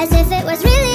as if it was really